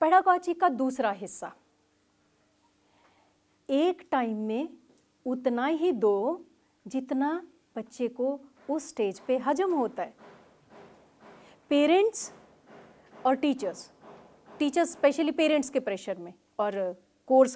Pedagogy का दूसरा हिस्सा। एक टाइम में उतना ही दो जितना बच्चे को उस स्टेज पे हजम होता है। पेरेंट्स और टीचर्स टीचर्स स्पेशली पेरेंट्स के प्रेशर में और कोर्स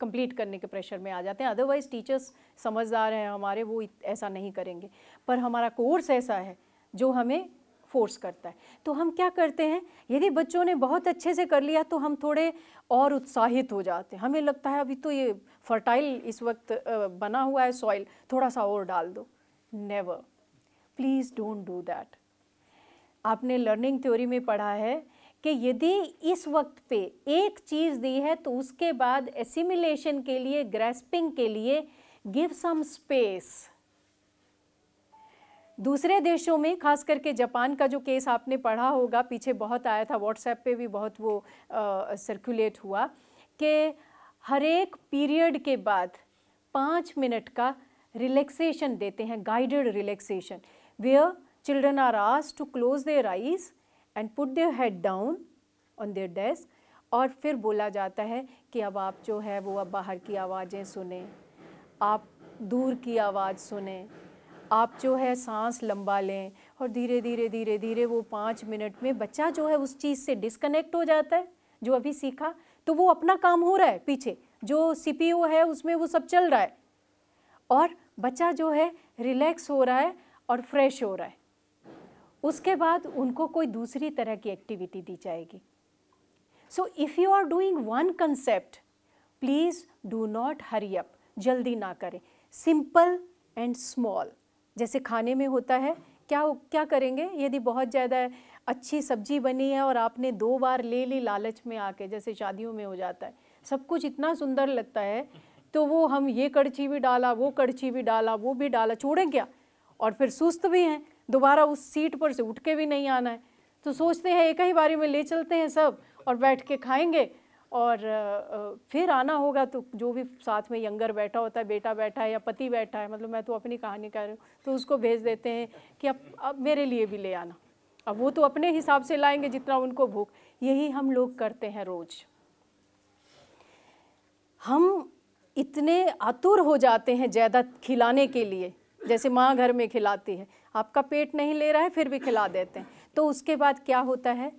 कंप्लीट करने के प्रेशर में आ जाते हैं। अदरवाइज़ टीचर्स समझदार हैं, हमारे वो ऐसा नहीं करेंगे। पर हमारा कोर्स ऐसा है जो हमें फोर्स करता है। तो हम क्या करते हैं? यदि बच्चों ने बहुत अच्छे से कर लिया तो हम थोड़े और उत्साहित हो जाते हैं। हमें लगता है अभी तो ये फर्टाइल इस वक्त बना हुआ है सॉइल थोड़ा सा और डाल दो। Never please don't do that आपने लर्निंग थ्योरी में पढ़ा है कि यदि इस वक्त पे एक चीज़ दी है तो उसके बाद एसिमिलेशन के लिए ग्रेस्पिंग के लिए गिव सम स्पेस दूसरे देशों में, खास करके जापान का जो केस आपने पढ़ा होगा, पीछे बहुत आया था व्हाट्सएप पे भी बहुत वो सर्कुलेट हुआ कि हर एक पीरियड के बाद पाँच मिनट का रिलैक्सेशन देते हैं guided relaxation where children are us to close their eyes and put their head down on their desk और फिर बोला जाता है कि अब आप जो है वो अब बाहर की आवाज़ें सुने, आप दूर की आवाज़ सुने। आप जो है सांस लंबा लें और धीरे धीरे धीरे धीरे वो पाँच मिनट में बच्चा जो है उस चीज़ से डिस्कनेक्ट हो जाता है, जो अभी सीखा तो वो अपना काम हो रहा है पीछे। जो सी है उसमें वो सब चल रहा है। और बच्चा जो है रिलैक्स हो रहा है और फ्रेश हो रहा है। उसके बाद उनको कोई दूसरी तरह की एक्टिविटी दी जाएगी। So if you are doing one concept please do not hurry up जल्दी ना करें। सिंपल एंड स्मॉल जैसे खाने में होता है, क्या क्या करेंगे? यदि बहुत ज़्यादा अच्छी सब्ज़ी बनी है और आपने दो बार ले ली लालच में आके, जैसे शादियों में हो जाता है, सब कुछ इतना सुंदर लगता है तो वो हम ये कड़छी भी डाला, वो कड़छी भी डाला, वो भी डाला, छोड़ें क्या? और फिर सुस्त भी हैं, दोबारा उस सीट पर से उठ के भी नहीं आना है। तो सोचते हैं, एक ही बारी में ले चलते हैं सब और बैठ के खाएँगे और फिर आना होगा तो जो भी साथ में यंगर बैठा होता है, बेटा बैठा है या पति बैठा है मतलब मैं तो अपनी कहानी कह रही हूँ तो उसको भेज देते हैं कि अब अब मेरे लिए भी ले आना। अब वो तो अपने हिसाब से लाएँगे जितना उनको भूख। यही हम लोग करते हैं रोज़। हम इतने आतुर हो जाते हैं ज़्यादा खिलाने के लिए, जैसे माँ घर में खिलाती है। आपका पेट नहीं ले रहा है, फिर भी खिला देते हैं। तो उसके बाद क्या होता है?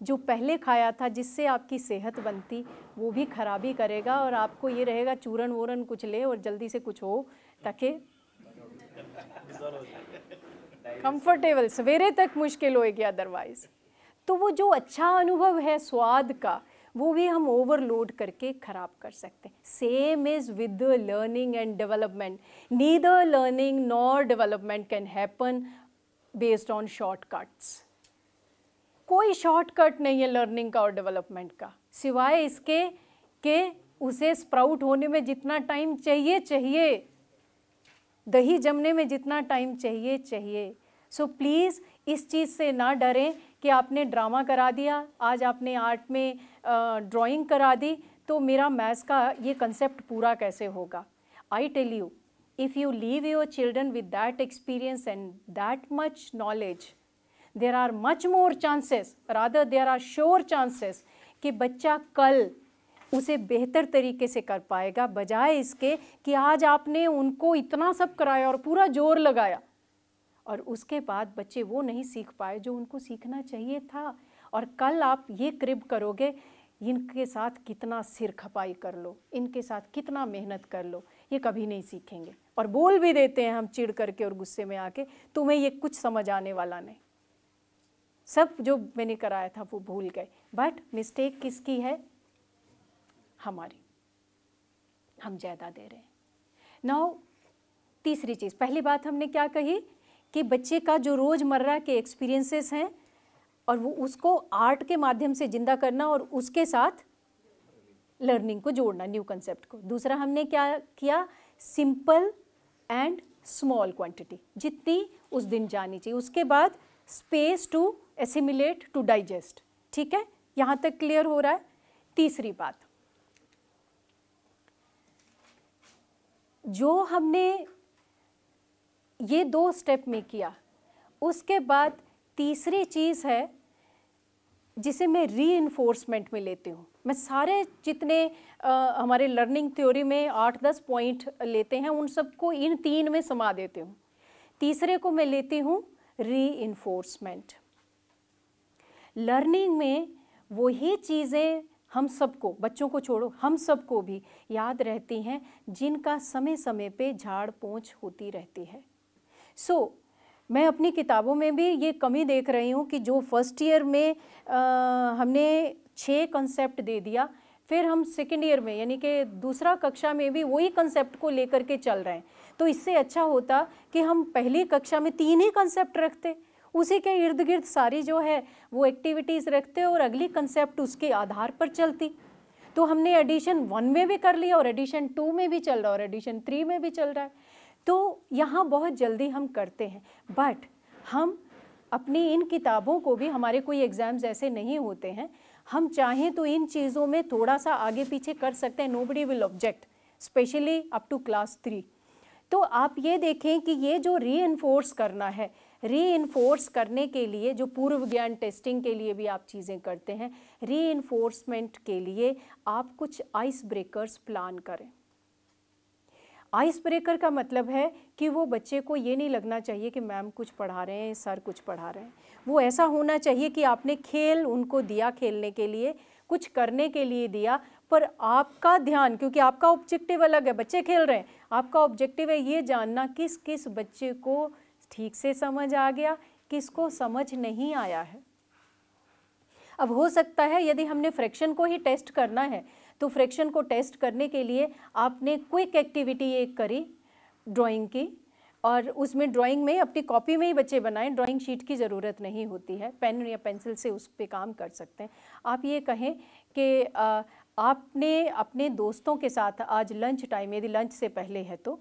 जो पहले खाया था, जिससे आपकी सेहत बनती, वो भी खराबी करेगा और आपको ये रहेगा, चूरन वूरन कुछ ले और जल्दी से कुछ हो, ताकि कंफर्टेबल सवेरे तक मुश्किल होएगी अदरवाइज़ तो वो जो अच्छा अनुभव है स्वाद का, वो भी हम ओवरलोड करके ख़राब कर सकते हैं। Same is with learning and development neither learning nor development can happen based on shortcuts कोई शॉर्टकट नहीं है लर्निंग का और डेवलपमेंट का। सिवाय इसके कि उसे स्प्राउट होने में जितना टाइम चाहिए चाहिए। दही जमने में जितना टाइम चाहिए चाहिए। सो so प्लीज़ इस चीज़ से ना डरें कि आपने ड्रामा करा दिया, आज आपने आर्ट में ड्राइंग करा दी तो मेरा मैथ्स का ये कंसेप्ट पूरा कैसे होगा? I tell you if you leave your children with that experience and that much knowledge there are much more chances rather there are sure chances कि बच्चा कल उसे बेहतर तरीके से कर पाएगा, बजाय इसके कि आज आपने उनको इतना सब कराया और पूरा ज़ोर लगाया। और उसके बाद बच्चे वो नहीं सीख पाए जो उनको सीखना चाहिए था। और कल आप ये क्रिब करोगे, इनके साथ कितना सिर खपाई कर लो, इनके साथ कितना मेहनत कर लो, ये कभी नहीं सीखेंगे। और बोल भी देते हैं हम चिढ़ करके और गुस्से में आके, तुम्हें ये कुछ समझ आने वाला नहीं। सब जो मैंने कराया था वो भूल गए। बट मिस्टेक किसकी है? हमारी। हम ज़्यादा दे रहे हैं। नाउ तीसरी चीज़। पहली बात हमने क्या कही? कि बच्चे का जो रोज़मर्रा के एक्सपीरियंसेस हैं और वो उसको आर्ट के माध्यम से ज़िंदा करना और उसके साथ लर्निंग को जोड़ना न्यू कंसेप्ट को। दूसरा हमने क्या किया? सिंपल एंड स्मॉल क्वांटिटी जितनी उस दिन जानी चाहिए। उसके बाद space to assimilate to digest ठीक है? यहाँ तक क्लियर हो रहा है। तीसरी बात। जो हमने ये दो स्टेप में किया उसके बाद तीसरी चीज़ है जिसे मैं री में लेती हूँ। मैं सारे जितने आ, हमारे लर्निंग थ्योरी में आठ दस पॉइंट लेते हैं उन सबको इन तीन में समा देती हूँ। तीसरे को मैं लेती हूँ री लर्निंग में वही चीज़ें हम सबको बच्चों को छोड़ो हम सबको भी याद रहती हैं जिनका समय समय पे झाड़ पोंछ होती रहती है। सो so, मैं अपनी किताबों में भी ये कमी देख रही हूँ कि जो फ़र्स्ट ईयर में आ, हमने छः कंसेप्ट दे दिया फिर हम सेकेंड ईयर में यानी कि दूसरा कक्षा में भी वही कंसेप्ट को लेकर के चल रहे हैं। तो इससे अच्छा होता कि हम पहली कक्षा में तीन ही कंसेप्ट रखते। उसी के इर्द गिर्द सारी जो है, वो एक्टिविटीज़ रखते और अगली कंसेप्ट उसके आधार पर चलती। तो हमने एडिशन वन में भी कर लिया और एडिशन टू में भी चल रहा है और एडिशन थ्री में भी चल रहा है। तो यहाँ बहुत जल्दी हम करते हैं। बट हम अपनी इन किताबों को भी, हमारे कोई एग्ज़ाम्स ऐसे नहीं होते हैं। हम चाहें तो इन चीज़ों में थोड़ा सा आगे पीछे कर सकते हैं। Nobody will object specially up to class three तो आप ये देखें कि ये जो री करना है री करने के लिए जो पूर्व ज्ञान टेस्टिंग के लिए भी आप चीज़ें करते हैं री के लिए आप कुछ आइस ब्रेकर्स प्लान करें। आइस ब्रेकर का मतलब है कि वो बच्चे को ये नहीं लगना चाहिए कि मैम कुछ पढ़ा रहे हैं, सर कुछ पढ़ा रहे हैं। वो ऐसा होना चाहिए कि आपने खेल उनको दिया खेलने के लिए, कुछ करने के लिए दिया पर आपका ध्यान, क्योंकि आपका ऑब्जेक्टिव अलग है, बच्चे खेल रहे हैं, आपका ऑब्जेक्टिव है ये जानना किस किस बच्चे को ठीक से समझ आ गया, किसको समझ नहीं आया है। अब हो सकता है यदि हमने फ्रैक्शन को ही टेस्ट करना है तो फ्रैक्शन को टेस्ट करने के लिए आपने क्विक एक्टिविटी एक करी ड्राइंग की, और उसमें ड्राइंग में अपनी कॉपी में ही बच्चे बनाएँ ड्राइंग शीट की ज़रूरत नहीं होती है पेन या पेंसिल से उस पर काम कर सकते हैं। आप ये कहें कि आपने अपने दोस्तों के साथ, आज लंच टाइम यदि लंच से पहले है तो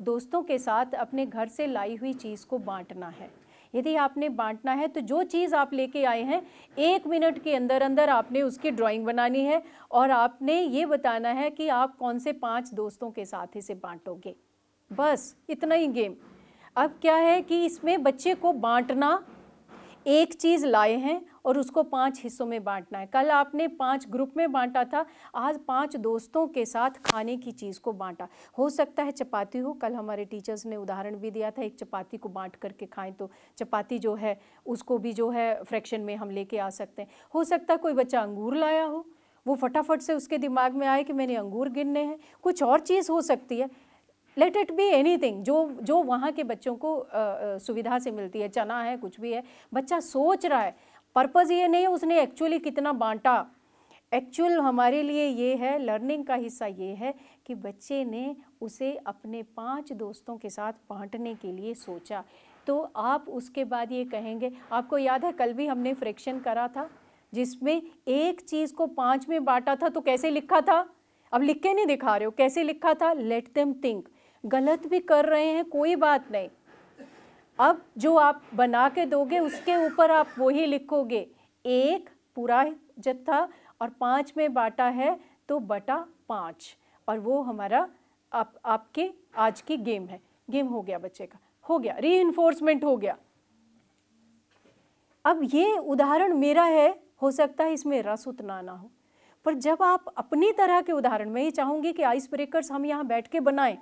दोस्तों के साथ अपने घर से लाई हुई चीज़ को बांटना है। यदि आपने बांटना है तो जो चीज़ आप लेके आए हैं, एक मिनट के अंदर अंदर आपने उसकी ड्राइंग बनानी है और आपने ये बताना है कि आप कौन से पाँच दोस्तों के साथ इसे बांटोगे। बस, इतना ही गेम अब क्या है कि इसमें बच्चे को बांटना एक चीज़ लाए हैं और उसको पाँच हिस्सों में बांटना है। कल आपने पाँच ग्रुप में बांटा था, आज पाँच दोस्तों के साथ खाने की चीज़ को बांटा। हो सकता है चपाती हो, कल हमारे टीचर्स ने उदाहरण भी दिया था, एक चपाती को बांट करके खाएँ तो चपाती जो है, उसको भी जो है फ्रैक्शन में हम लेके आ सकते हैं। हो सकता है कोई बच्चा अंगूर लाया हो, वो फटाफट से उसके दिमाग में आए कि मैंने अंगूर गिनने हैं। कुछ और चीज़ हो सकती है। Let it be anything जो जो वहाँ के बच्चों को आ, सुविधा से मिलती है चना है कुछ भी है बच्चा सोच रहा है। पर्पज़ ये नहीं है उसने एक्चुअली कितना बांटा। एक्चुअल हमारे लिए ये है लर्निंग का हिस्सा ये है कि बच्चे ने उसे अपने पाँच दोस्तों के साथ बांटने के लिए सोचा। तो आप उसके बाद ये कहेंगे आपको याद है कल भी हमने फ्रैक्शन करा था? जिसमें एक चीज़ को पाँच में बांटा था तो कैसे लिखा था? अब लिख के नहीं दिखा रहे हो कैसे लिखा था? लेट देम थिंक गलत भी कर रहे हैं, कोई बात नहीं। अब जो आप बना के दोगे, उसके ऊपर आप वही लिखोगे, एक पूरा जत्था और पाँच में बाटा है तो बटा पाँच। और वो हमारा आप, आपके आज की गेम है। गेम हो गया बच्चे का। हो गया। री हो गया। अब ये उदाहरण मेरा है, हो सकता है इसमें रस उतना ना हो। पर जब आप अपनी तरह के उदाहरण, मैं ये चाहूँगी कि आइस ब्रेकर्स हम यहाँ बैठ के बनाएँ।